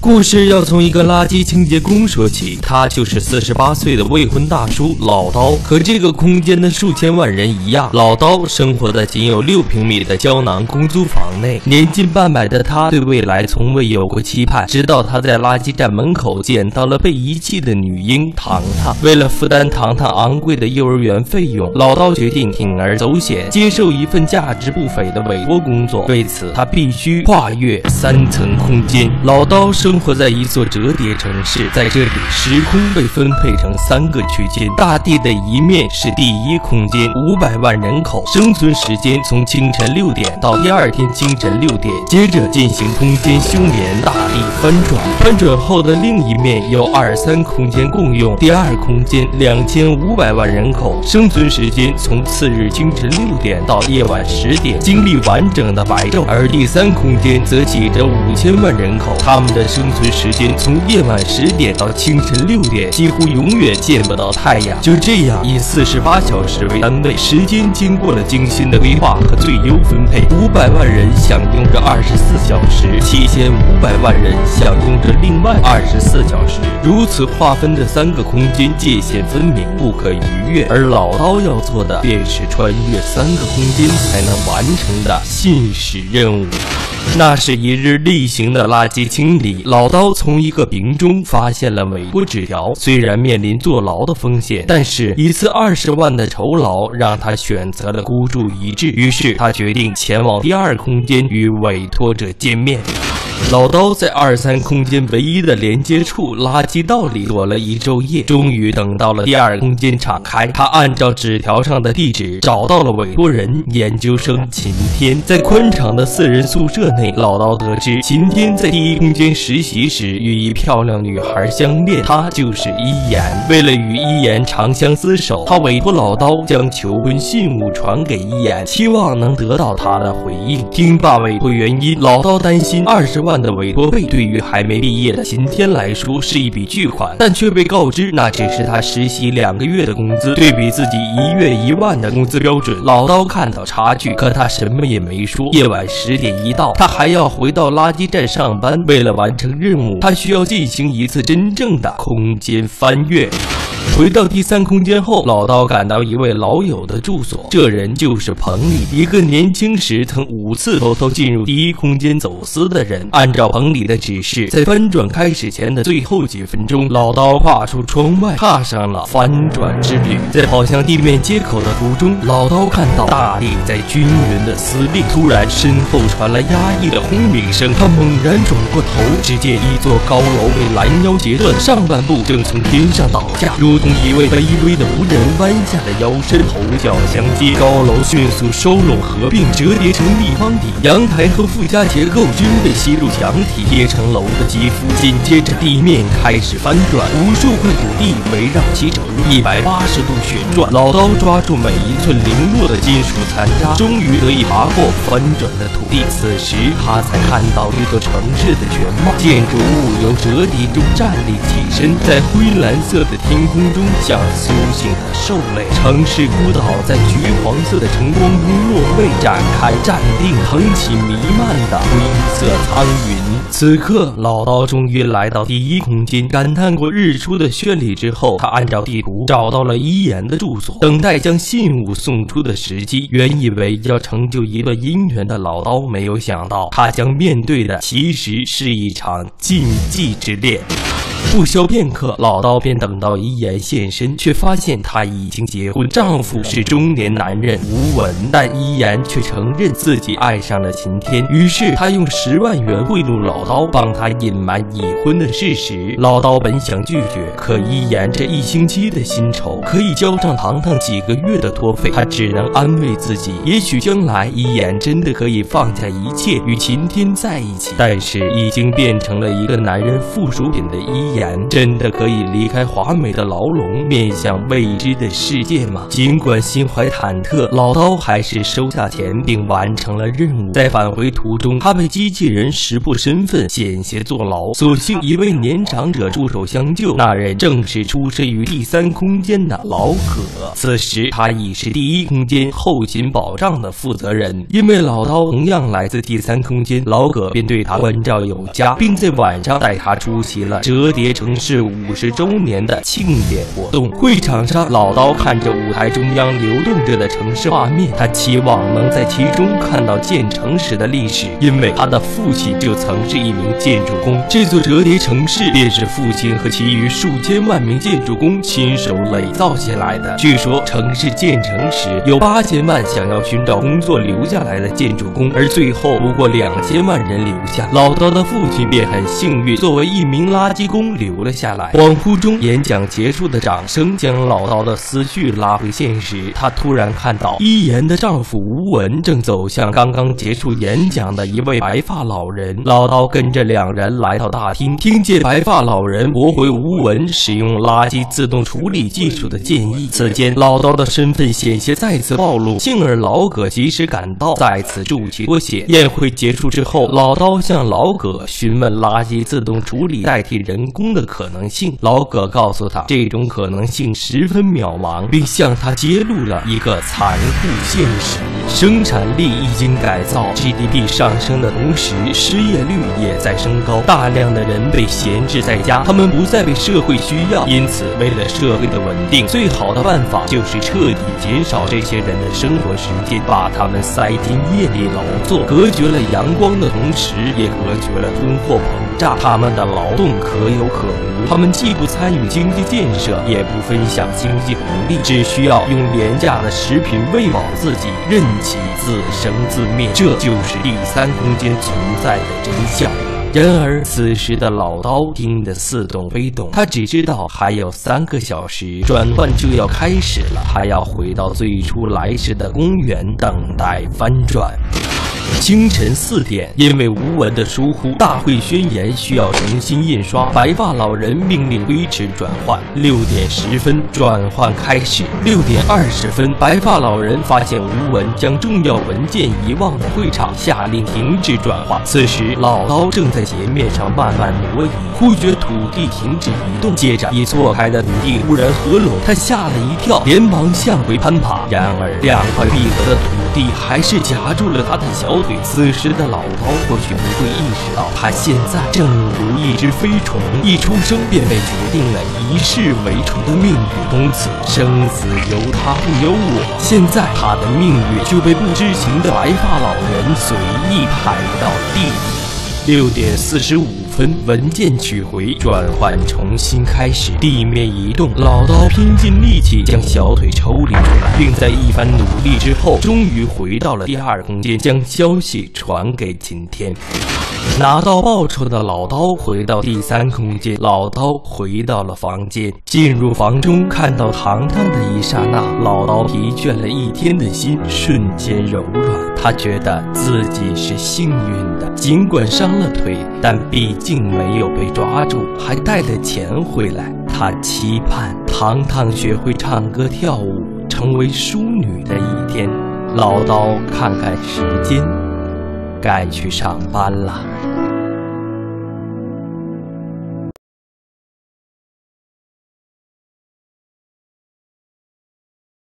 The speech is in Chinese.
故事要从一个垃圾清洁工说起，他就是四十八岁的未婚大叔老刀。和这个空间的数千万人一样，老刀生活在仅有六平米的胶囊公租房内。年近半百的他，对未来从未有过期盼。直到他在垃圾站门口捡到了被遗弃的女婴糖糖。为了负担糖糖昂贵的幼儿园费用，老刀决定铤而走险，接受一份价值不菲的委托工作。为此，他必须跨越三层空间。老刀是。生活在一座折叠城市，在这里，时空被分配成三个区间。大地的一面是第一空间，五百万人口，生存时间从清晨六点到第二天清晨六点，接着进行空间休眠，大地翻转。翻转后的另一面由二三空间共用，第二空间两千五百万人口，生存时间从次日清晨六点到夜晚十点，经历完整的白昼。而第三空间则挤着五千万人口，他们的。生存时间从夜晚十点到清晨六点，几乎永远见不到太阳。就这样，以四十八小时为单位，时间经过了精心的规划和最优分配。五百万人享用着二十四小时，七千五百万人享用着另外二十四小时。如此划分的三个空间界限分明，不可逾越。而老刀要做的，便是穿越三个空间才能完成的信使任务。那是一日例行的垃圾清理。老刀从一个瓶中发现了委托纸条，虽然面临坐牢的风险，但是一次二十万的酬劳让他选择了孤注一掷。于是他决定前往第二空间与委托者见面。老刀在二三空间唯一的连接处垃圾道里躲了一昼夜，终于等到了第二空间敞开。他按照纸条上的地址找到了委托人研究生秦天。在宽敞的四人宿舍内，老刀得知秦天在第一空间实习时与一漂亮女孩相恋，她就是一言。为了与一言长相厮守，他委托老刀将求婚信物传给一言，期望能得到他的回应。听罢委托原因，老刀担心二十万。万的委托费对于还没毕业的秦天来说是一笔巨款，但却被告知那只是他实习两个月的工资。对比自己一月一万的工资标准，老刀看到差距，可他什么也没说。夜晚十点一到，他还要回到垃圾站上班。为了完成任务，他需要进行一次真正的空间翻越。回到第三空间后，老刀赶到一位老友的住所，这人就是彭丽，一个年轻时曾五次偷偷进入第一空间走私的人。按照彭里的指示，在翻转开始前的最后几分钟，老刀跨出窗外，踏上了翻转之旅。在跑向地面接口的途中，老刀看到大地在均匀的撕裂。突然，身后传来压抑的轰鸣声，他猛然转过头，只见一座高楼被拦腰截断，上半部正从天上倒下。如同一位卑微的仆人弯下了腰身，头脚相接，高楼迅速收拢合并，折叠成立方体。阳台和附加结构均被吸入墙体，贴成楼的肌肤。紧接着，地面开始翻转，无数块土地围绕其轴一百八十度旋转。老刀抓住每一寸零落的金属残渣，终于得以爬过翻转的土地。此时，他才看到这座城市的全貌。建筑物由折叠中站立起身，在灰蓝色的天空。空中像苏醒的兽类，城市孤岛在橘黄色的晨光中落位展开，站定，腾起弥漫的灰色苍云。此刻，老刀终于来到第一空间，感叹过日出的绚丽之后，他按照地图找到了遗言的住所，等待将信物送出的时机。原以为要成就一段姻缘的老刀，没有想到他将面对的其实是一场禁忌之恋。不消片刻，老刀便等到一言现身，却发现她已经结婚，丈夫是中年男人吴文，但一言却承认自己爱上了秦天。于是他用十万元贿赂老刀，帮他隐瞒已婚的事实。老刀本想拒绝，可一言这一星期的薪酬可以交上糖糖几个月的托费，他只能安慰自己，也许将来一言真的可以放下一切与秦天在一起。但是已经变成了一个男人附属品的一。一言，真的可以离开华美的牢笼，面向未知的世界吗？尽管心怀忐忑，老刀还是收下钱并完成了任务。在返回途中，他被机器人识破身份，险些坐牢。所幸一位年长者出手相救，那人正是出身于第三空间的老葛。此时他已是第一空间后勤保障的负责人，因为老刀同样来自第三空间，老葛便对他关照有加，并在晚上带他出席了折叠城市五十周年的庆典活动。会场上，老刀看着舞台中央流动着的城市画面，他期望能在其中看到建成时的历史，因为他的父亲就曾是一名建筑工。这座折叠城市便是父亲和其余数千万名建筑工亲手垒造起来的。据说，城市建成时有八千万想要寻找工作留下来的建筑工，而最后不过两千万人留下。老刀的父亲便很幸运，作为一名垃圾工留了下来。恍惚中，演讲结束的掌声将老刀的思绪拉回现实。他突然看到一言的丈夫吴文正走向刚刚结束演讲的一位白发老人。老刀跟着两人来到大厅，听见白发老人驳回吴文使用垃圾自动处理技术的建议。此间，老刀的身份险些再次暴露，幸而老葛及时赶到，再次助其脱险。宴会结束之后，老刀向老葛询问垃圾自动处理代替人空的可能性。老葛告诉他，这种可能性十分渺茫，并向他揭露了一个残酷现实：生产力一经改造，GDP 上升的同时，失业率也在升高，大量的人被闲置在家，他们不再被社会需要。因此，为了社会的稳定，最好的办法就是彻底减少这些人的生活时间，把他们塞进夜里劳作，隔绝了阳光的同时，也隔绝了通货膨胀。他们的劳动可有可无，他们既不参与经济建设，也不分享经济红利，只需要用廉价的食品喂饱自己，任其自生自灭。这就是第三空间存在的真相。然而，此时的老刀听得似懂非懂，他只知道还有三个小时，转换就要开始了，他要回到最初来时的公园，等待翻转。清晨四点，因为吴文的疏忽，大会宣言需要重新印刷。白发老人命令推迟转换。六点十分，转换开始。六点二十分，白发老人发现吴文将重要文件遗忘在会场，下令停止转换。此时，老刀正在斜面上慢慢挪移，忽觉土地停止移动，接着已错开的土地忽然合拢，他吓了一跳，连忙向回攀爬。然而，两块闭合的土地还是夹住了他的小。对此时的老刀或许不会意识到，他现在正如一只飞虫，一出生便被决定了一世为虫的命运，从此生死由他不由我。现在他的命运就被不知情的白发老人随意排到了地里。六点四十五分，文件取回，转换重新开始，地面移动。老刀拼尽力气将小腿抽离出来，并在一番努力之后，终于回到了第二空间，将消息传给晴天。拿到报酬的老刀回到第三空间，老刀回到了房间，进入房中，看到糖糖的一刹那，老刀疲倦了一天的心瞬间柔软。他觉得自己是幸运的，尽管伤了腿，但毕竟没有被抓住，还带了钱回来。他期盼糖糖学会唱歌跳舞，成为淑女的一天。老刀看看时间，该去上班了。